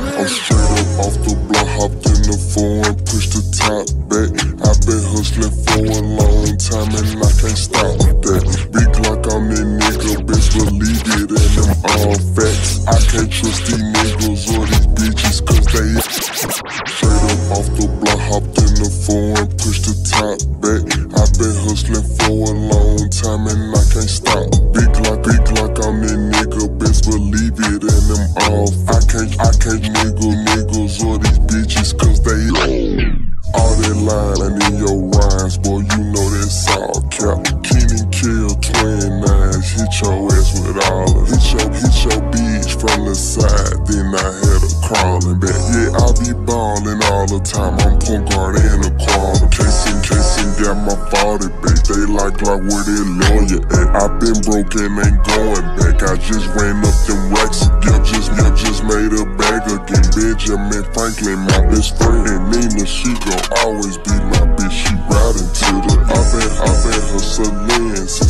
I'm straight up off the block, hopped in the foreign, pushed the can't trust these niggas or these bitches, cause they straight up off the block, hopped in the foreign, pushed the top back. I've been hustling for a long time and I can't stop. Big like, big like I'm the nigga, best believe it, and them off I can't, I can't nigga niggas or these bitches cause they all that line and in your rhymes, boy, you know that's all cap. Keenan kill twin nines, hit your ass with all of hit your hit your bitch from the side, then I had her crawling back. Yeah, I be ballin' all the time. I'm point guard and a corner. Casing, casing, got my 40 back. They like like where they lawyer at. I been broken, ain't going back. I just ran up them racks again. Just, yeah, just made a bag again. Benjamin Franklin, my best friend. And Nina, she gon' always be my bitch. She riding to the. I've been, I've been hustling since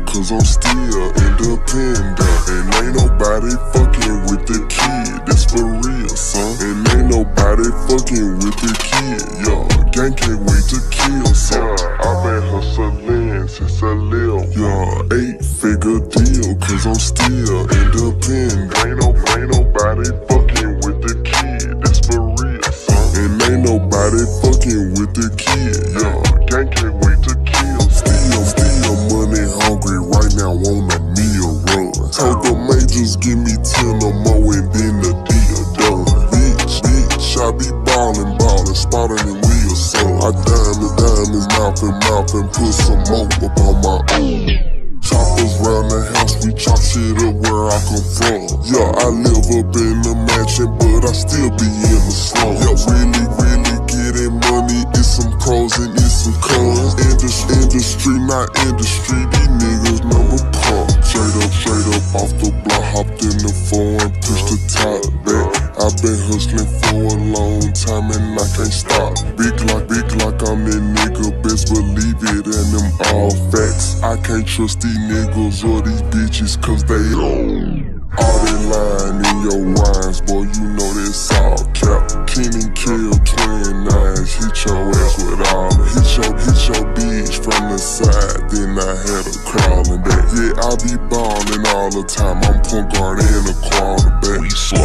cause I'm still independent. And ain't nobody fucking with the kid. That's for real, son. And ain't nobody fucking with the kid, yo. Gang can't wait to kill, son. I been hustling since a little young. Eight figure deal, cause I'm still independent. Ain't, no, ain't nobody diamond, diamonds, mouth and mouth and put some more up on my own. Choppers round the house, we chop shit up where I come from. Yeah, I live up in the mansion, but I still be in the slum. Yeah, really, really getting money. It's some pros and it's some cons. Industry, industry, not industry. These niggas number pump. Straight up, straight up off the block, hopped in the foreign, can't trust these niggas or these bitches cause they all that lying in your rhymes, boy, you know that's all cap. Keenan kill twin nines, hit your ass with all hit your hit your bitch from the side, then I had her crawling back. Yeah, I be ballin' all the time. I'm point guard and a quarterback. We slow,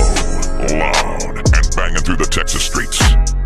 loud, and banging through the Texas streets.